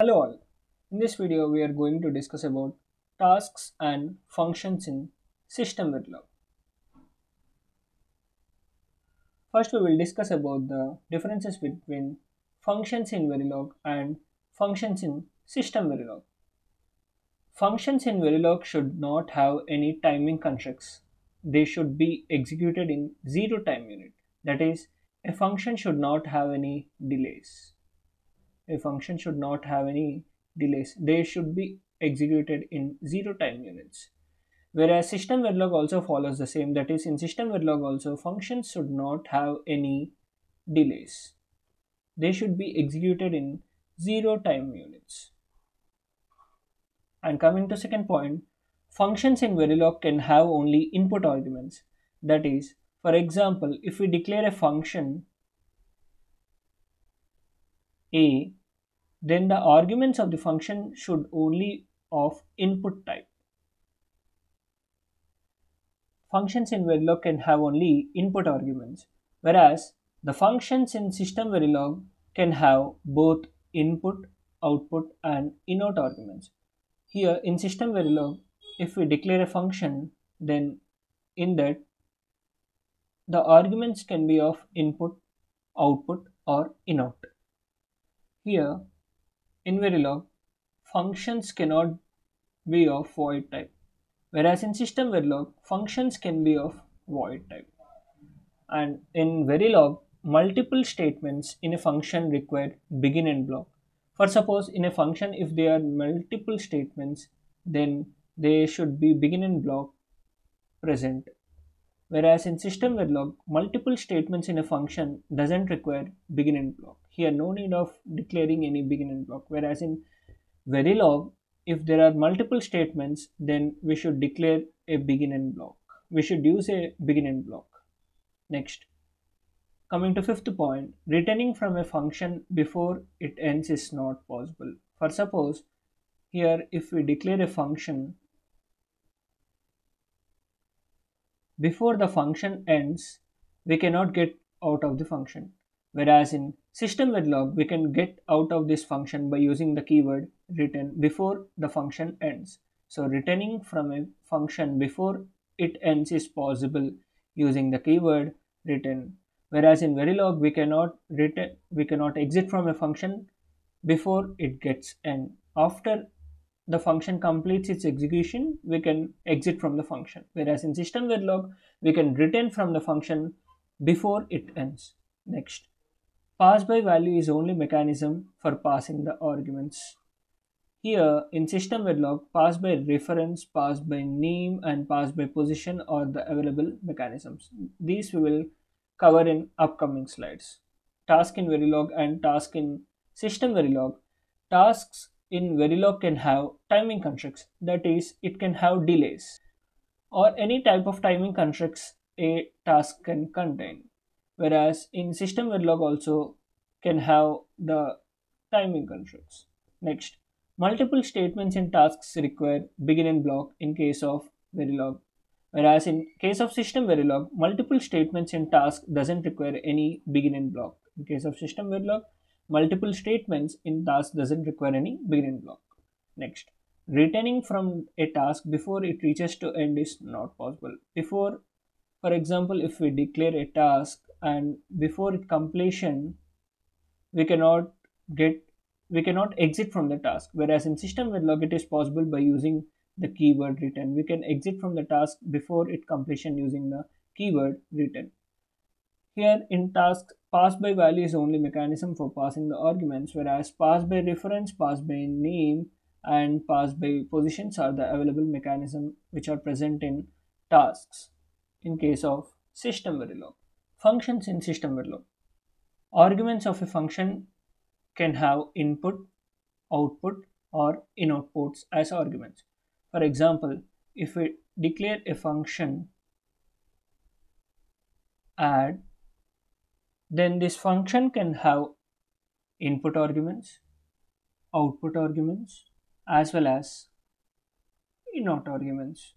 Hello all. In this video we are going to discuss about tasks and functions in system Verilog. First we will discuss about the differences between functions in Verilog and functions in system Verilog. Functions in Verilog should not have any timing constructs. They should be executed in zero time unit. That is, a function should not have any delays a function should not have any delays. They should be executed in zero time units. Whereas system Verilog also follows the same. That is, in system Verilog also, functions should not have any delays. They should be executed in zero time units. And coming to second point, functions in Verilog can have only input arguments. That is, for example, if we declare a function a, then the arguments of the function should only of input type. Functions in Verilog can have only input arguments, whereas the functions in system Verilog can have both input, output and inout arguments. Here in system Verilog, if we declare a function, then in that the arguments can be of input, output or inout. Here, in Verilog, functions cannot be of void type, whereas in system Verilog, functions can be of void type. And in Verilog, multiple statements in a function require begin and block. For suppose in a function, if there are multiple statements, then they should be begin and block present whereas in system Verilog, multiple statements in a function doesn't require begin and block. Here no need of declaring any begin and block whereas in Verilog, if there are multiple statements then we should declare a begin and block. We should use a begin and block. Next, coming to fifth point, returning from a function before it ends is not possible. For suppose here if we declare a function before the function ends, we cannot get out of the function. Whereas in system Verilog, we can get out of this function by using the keyword return before the function ends. So returning from a function before it ends is possible using the keyword return. Whereas in Verilog, we cannot return, we cannot exit from a function before it gets end. After the function completes its execution, we can exit from the function. Whereas in system Verilog, we can return from the function before it ends. Next, pass by value is only mechanism for passing the arguments. Here in system Verilog, pass by reference, pass by name and pass by position are the available mechanisms. These we will cover in upcoming slides. Task in Verilog and task in system Verilog. Tasks in Verilog can have timing constructs, that is, it can have delays or any type of timing constructs a task can contain. Whereas in system Verilog also can have the timing constructs. Next, multiple statements in tasks require begin and block in case of Verilog. Whereas in case of system Verilog, multiple statements in task doesn't require any begin and block. In case of system Verilog, multiple statements in task doesn't require any begin block. Next, returning from a task before it reaches to end is not possible. Before, for example, if we declare a task and before completion, we cannot get we cannot exit from the task. Whereas in system Verilog, it is possible by using the keyword return. We can exit from the task before it completion using the keyword return. Here in task, pass by value is only mechanism for passing the arguments, whereas pass by reference, pass by name, and pass by positions are the available mechanism which are present in tasks in case of system Verilog. Functions in system Verilog. Arguments of a function can have input, output, or inout as arguments. For example, if we declare a function add then this function can have input arguments, output arguments, as well as inout arguments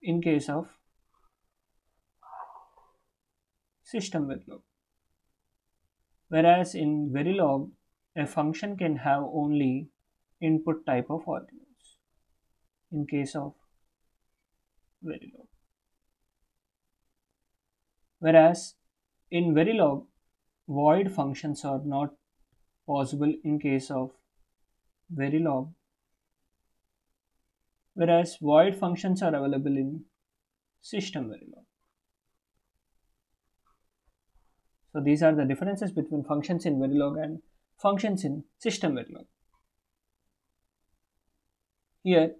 in case of system Verilog. Whereas in Verilog, a function can have only input type of arguments in case of Verilog. Whereas in Verilog, void functions are not possible in case of Verilog, whereas void functions are available in system Verilog. So these are the differences between functions in Verilog and functions in system Verilog. Here,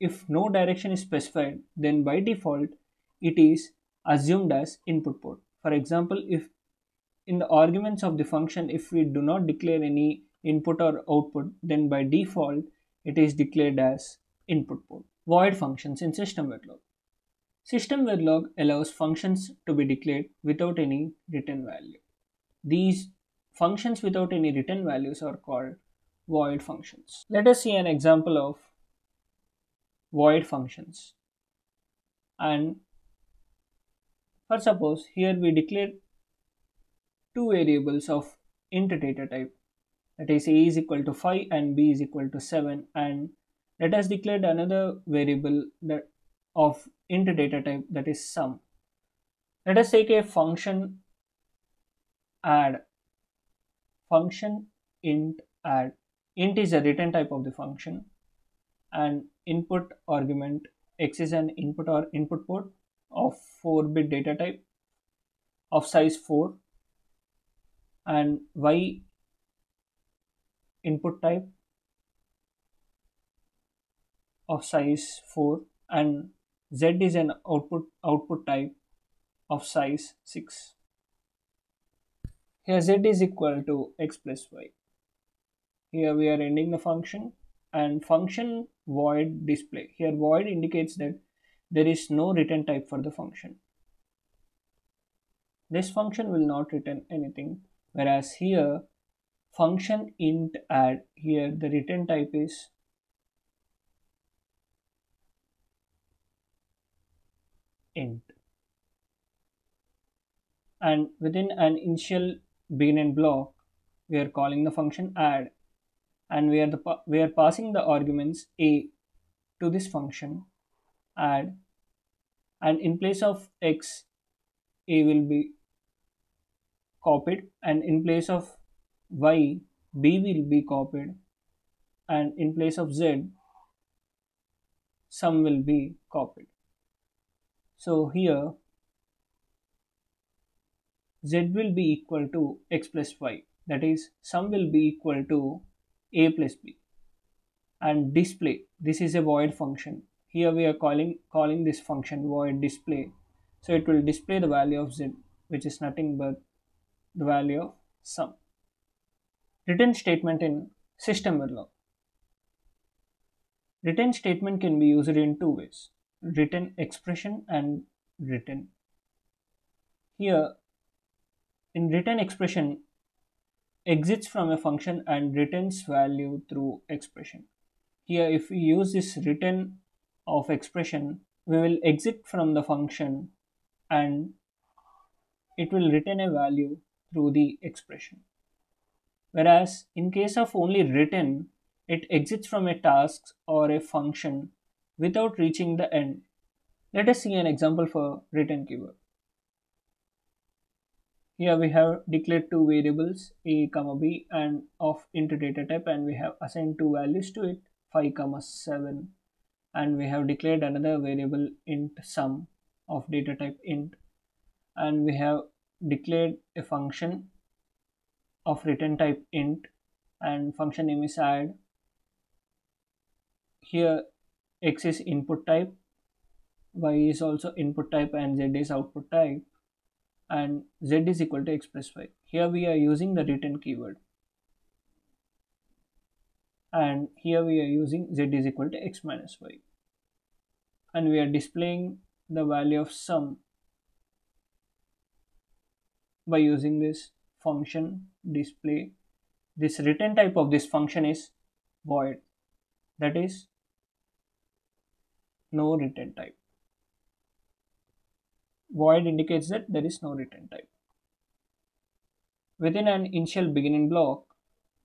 if no direction is specified, then by default it is assumed as input port. For example, if in the arguments of the function, if we do not declare any input or output, then by default it is declared as input port. Void functions in system Verilog. System Verilog allows functions to be declared without any return value. These functions without any return values are called void functions. Let us see an example of void functions. And for suppose here we declare two variables of int data type that is a is equal to 5 and b is equal to 7 and let us declare another variable that of int data type that is sum. Let us take a function add function int add int is a return type of the function and input argument x is an input or input port of 4 bit data type of size 4 and y input type of size 4 and z is an output output type of size 6 here z is equal to x plus y here we are ending the function and function void display. Here void indicates that there is no return type for the function. This function will not return anything whereas here function int add here the return type is int and within an initial begin beginning block we are calling the function add. And we are the we are passing the arguments a to this function add. And in place of x a will be copied. And in place of y b will be copied. And in place of z sum will be copied so here z will be equal to x plus y. That is sum will be equal to a plus b. And display this is a void function. Here we are calling calling this function void display. So it will display the value of z which is nothing but the value of sum. Return statement in system Verilog return statement can be used in two ways return expression and return. here in return expression exits from a function and returns value through expression. Here if we use this return of expression, we will exit from the function and it will return a value through the expression. Whereas in case of only return, it exits from a task or a function without reaching the end. Let us see an example for return keyword. Here we have declared two variables a comma b and of int data type and we have assigned two values to it 5 comma 7 and we have declared another variable int sum of data type int and we have declared a function of return type int and function name is add here x is input type y is also input type and z is output type and z is equal to x plus y. Here we are using the return keyword and here we are using z is equal to x minus y. And we are displaying the value of sum by using this function display. This return type of this function is void. That is no return type. Void indicates that there is no return type. Within an initial beginning block,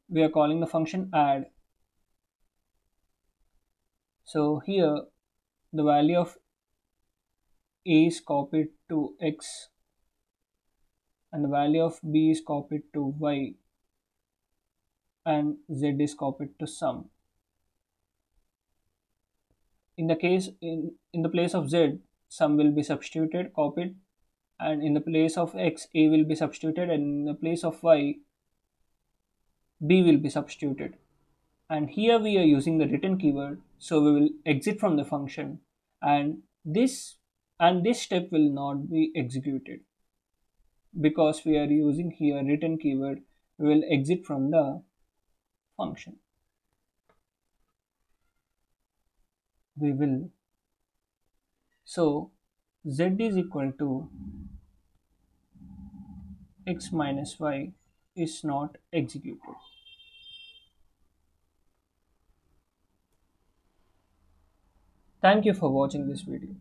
we are calling the function add. So here the value of a is copied to x and the value of b is copied to y and z is copied to sum in the case in in the place of z sum will be substituted copied and in the place of x a will be substituted and in the place of y b will be substituted. And here we are using the return keyword so we will exit from the function and this and this step will not be executed. Because we are using here return keyword we will exit from the function we will. So z is equal to x minus y is not executed. Thank you for watching this video